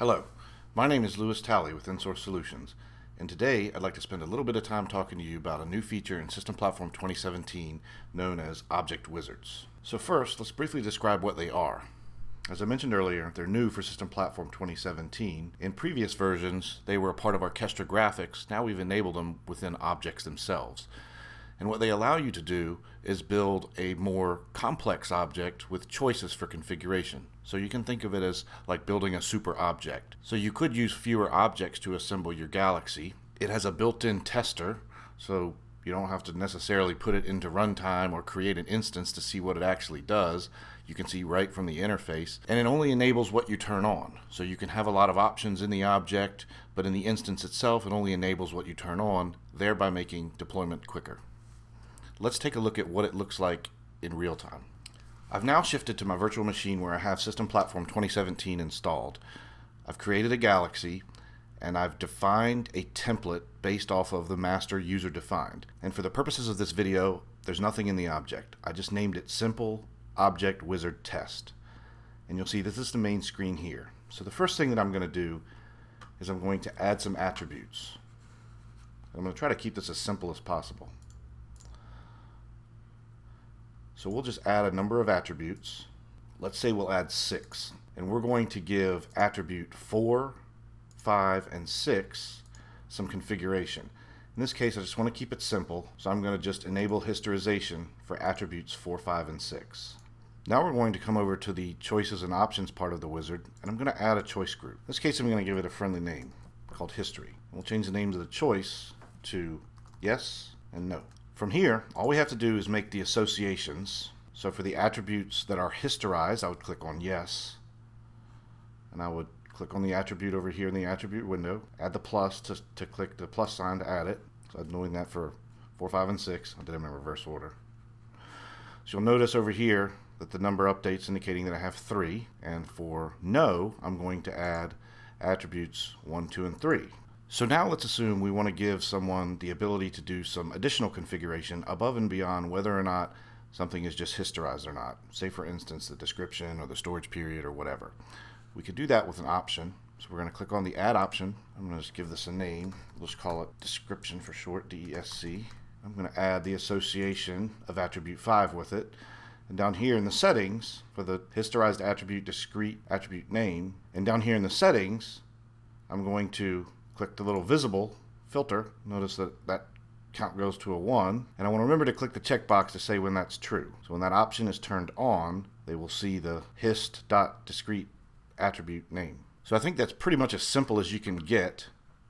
Hello, my name is Lewis Talley with InSource Solutions, and today I'd like to spend a little bit of time talking to you about a new feature in System Platform 2017 known as Object Wizards. So first, let's briefly describe what they are. As I mentioned earlier, they're new for System Platform 2017. In previous versions, they were a part of ArchestrA graphics. Now we've enabled them within objects themselves. And what they allow you to do is build a more complex object with choices for configuration. So you can think of it as like building a super object. So you could use fewer objects to assemble your galaxy. It has a built-in tester, so you don't have to necessarily put it into runtime or create an instance to see what it actually does. You can see right from the interface. And it only enables what you turn on. So you can have a lot of options in the object, but in the instance itself, it only enables what you turn on, thereby making deployment quicker let's take a look at what it looks like in real time. I've now shifted to my virtual machine where I have System Platform 2017 installed. I've created a galaxy and I've defined a template based off of the master user defined. And for the purposes of this video, there's nothing in the object. I just named it Simple Object Wizard Test. And you'll see this is the main screen here. So the first thing that I'm going to do is I'm going to add some attributes. I'm going to try to keep this as simple as possible. So we'll just add a number of attributes. Let's say we'll add six. And we're going to give attribute four, five, and six some configuration. In this case, I just want to keep it simple, so I'm going to just enable historization for attributes 4, 5, and 6. Now we're going to come over to the choices and options part of the wizard, and I'm going to add a choice group. In this case, I'm going to give it a friendly name called history. We'll change the name of the choice to yes and no. From here, all we have to do is make the associations. So for the attributes that are historized, I would click on yes. And I would click on the attribute over here in the attribute window, add the plus to, to click the plus sign to add it. So I'm doing that for 4, 5, and 6. I did them in reverse order. So you'll notice over here that the number updates indicating that I have 3. And for no, I'm going to add attributes 1, 2, and 3. So now let's assume we want to give someone the ability to do some additional configuration above and beyond whether or not something is just historized or not. Say for instance the description or the storage period or whatever. We could do that with an option. So we're going to click on the add option. I'm going to just give this a name. We'll just call it description for short, DESC. I'm going to add the association of attribute 5 with it. And down here in the settings for the historized attribute discrete attribute name, and down here in the settings, I'm going to click the little visible filter. Notice that that count goes to a 1. And I want to remember to click the checkbox to say when that's true. So when that option is turned on, they will see the hist.discrete attribute name. So I think that's pretty much as simple as you can get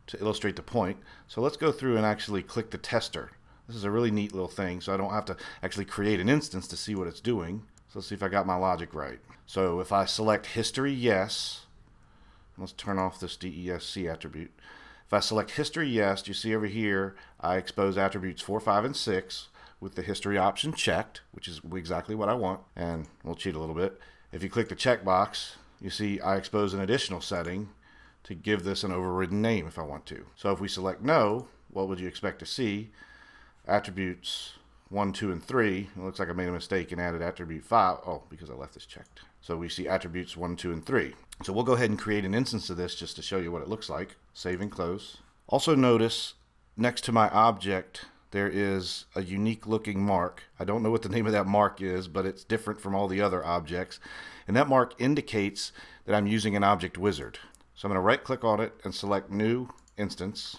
to illustrate the point. So let's go through and actually click the tester. This is a really neat little thing, so I don't have to actually create an instance to see what it's doing. So let's see if I got my logic right. So if I select history, yes, let's turn off this DESC attribute. If I select history yes, you see over here, I expose attributes 4, 5, and 6 with the history option checked, which is exactly what I want. And we'll cheat a little bit. If you click the checkbox, you see I expose an additional setting to give this an overridden name if I want to. So if we select no, what would you expect to see? Attributes 1, 2, and 3. It looks like I made a mistake and added attribute 5. Oh, because I left this checked. So we see attributes 1, 2, and 3. So we'll go ahead and create an instance of this just to show you what it looks like. Save and close. Also notice next to my object there is a unique looking mark. I don't know what the name of that mark is, but it's different from all the other objects. And that mark indicates that I'm using an object wizard. So I'm going to right click on it and select new instance.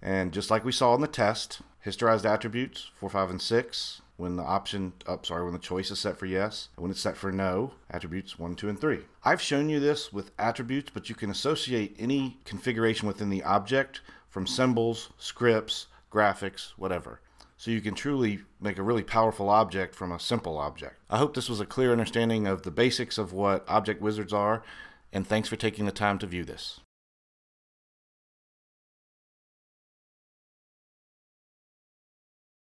And just like we saw in the test, historized attributes 4, 5, and 6 when the option, oh, sorry, when the choice is set for yes, and when it's set for no, attributes 1, 2, and 3. I've shown you this with attributes, but you can associate any configuration within the object from symbols, scripts, graphics, whatever. So you can truly make a really powerful object from a simple object. I hope this was a clear understanding of the basics of what object wizards are, and thanks for taking the time to view this.